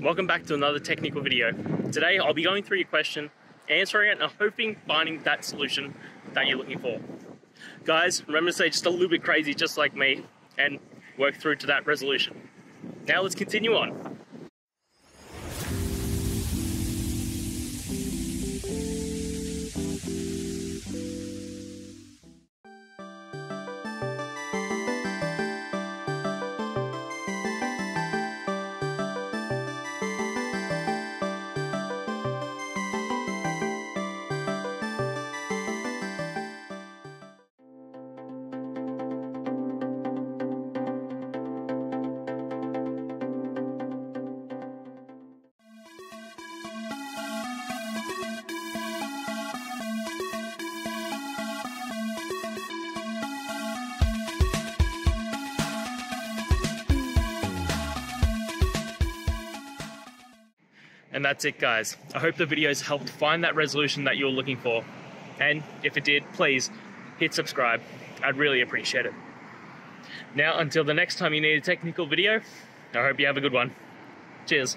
welcome back to another technical video. Today I'll be going through your question, answering it and hoping finding that solution that you're looking for. Guys, remember to stay just a little bit crazy just like me and work through to that resolution. Now let's continue on. And that's it, guys. I hope the videos helped find that resolution that you're looking for. And if it did, please hit subscribe. I'd really appreciate it. Now, until the next time you need a technical video, I hope you have a good one. Cheers.